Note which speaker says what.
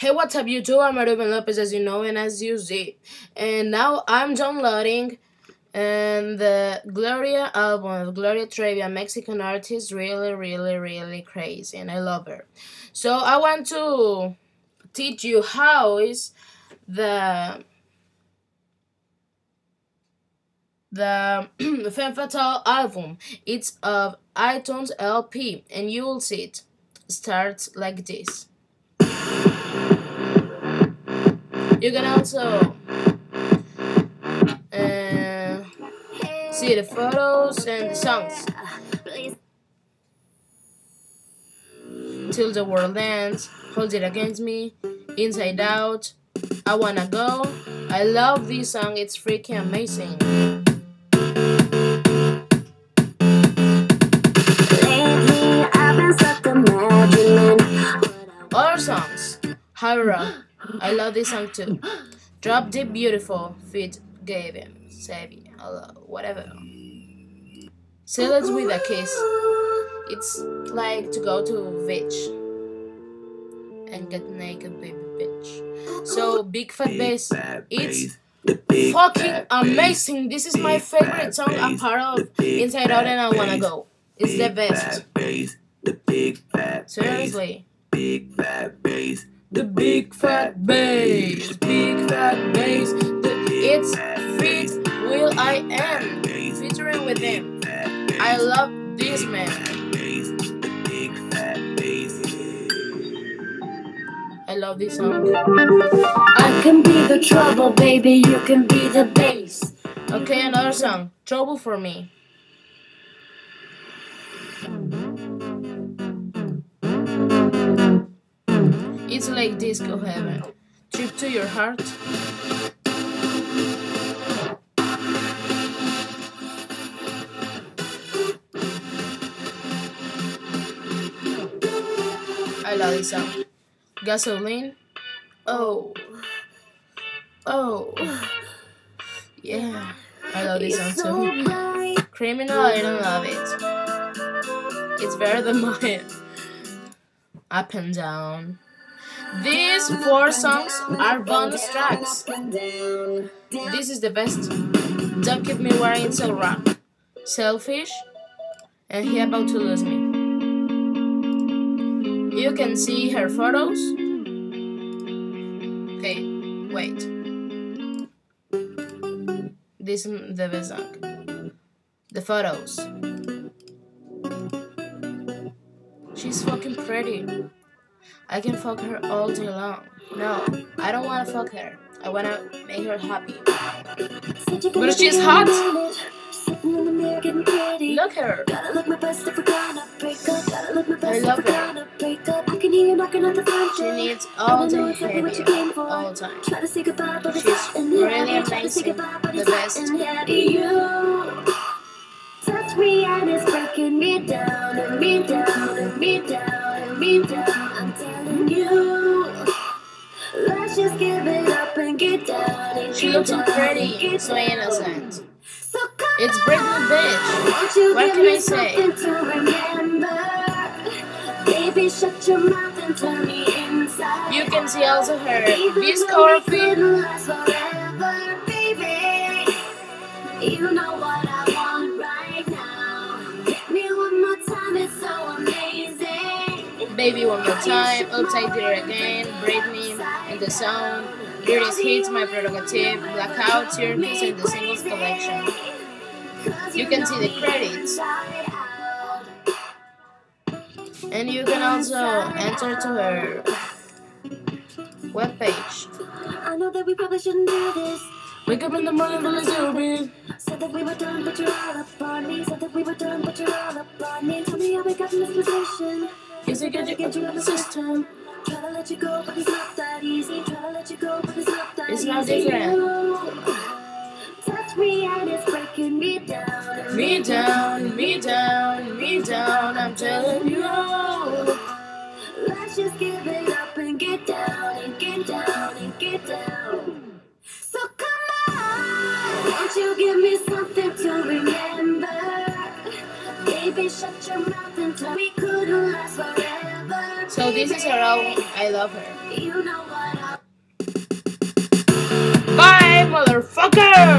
Speaker 1: Hey, what's up, YouTube? I'm Ruben Lopez, as you know, and as you see. And now I'm downloading and the Gloria album of Gloria Trevi, a Mexican artist, really, really, really crazy, and I love her. So I want to teach you how is the the Femme Fatale album. It's of iTunes LP, and you will see it starts like this. You can also uh, see the photos and the songs. Till the world ends, hold it against me, inside out, I wanna go. I love this song, it's freaking amazing. Other songs, Higher I love this song too. Drop Dead Beautiful, Fit Gave Him, Sabi, hello, whatever. Seal It with a Kiss. It's like to go to beach and get naked, baby bitch. So, Big Fat Bass, it's fucking amazing. This is my favorite song, a part of Inside Out and I Wanna Go. It's the best. The big fat Seriously. Big fat. The big fat bass. Big fat bass. The, it's Fit am featuring with him. I love this man. I love this song.
Speaker 2: I can be the trouble, baby. You can be the bass.
Speaker 1: Okay, another song. Trouble for me. It's like disco heaven. Trip to your heart. I love this song. Gasoline. Oh. Oh. Yeah. I love this song too. Criminal, I don't love it. It's better than mine. Up and down. These four songs are bonus tracks. This is the best. Don't keep me worrying so rock. Selfish. And he about to lose me. You can see her photos. Okay, wait. This is the best song. The photos. She's fucking pretty. I can fuck her all day long. No, I don't wanna fuck her. I wanna make her happy. But she's hot. Look at her. I love her. She needs all the heavy all the time. She's really amazing. The best.
Speaker 2: Touch me and it's breaking me down and me down and me down and me down. You, let's just give it up and get down and
Speaker 1: She looks so pretty, so innocent.
Speaker 2: So
Speaker 1: It's Britney, bitch.
Speaker 2: Won't you
Speaker 1: What
Speaker 2: give
Speaker 1: can
Speaker 2: me
Speaker 1: I say?
Speaker 2: something to remember? Baby, shut your mouth and turn me inside.
Speaker 1: You can see also her
Speaker 2: Even
Speaker 1: Beast
Speaker 2: though we
Speaker 1: Coffee.
Speaker 2: couldn't last forever, baby. You know what
Speaker 1: Baby One More Time, Upside Down Again, Britney, and the Sound, Greatest Hits, My Prerogative, Blackout, Circus, and the Singles Collection. You can see the credits. And you can also enter to her webpage.
Speaker 2: I know that we probably shouldn't do this.
Speaker 1: Wake up in the morning, feel stupid.
Speaker 2: Said that we were done, but you're all up on me. Said that we were done, but you're all up on me. Tell me how we got in this position.
Speaker 1: Guess I get you into the system.
Speaker 2: Try to let you go, but it's not that easy. Try to let you go, but it's not that
Speaker 1: It's
Speaker 2: easy.
Speaker 1: not different.
Speaker 2: Touch me and it's breaking me down.
Speaker 1: Me down, me down, me down, I'm telling you. Her all. I love her.
Speaker 2: You know what I
Speaker 1: Bye, motherfucker!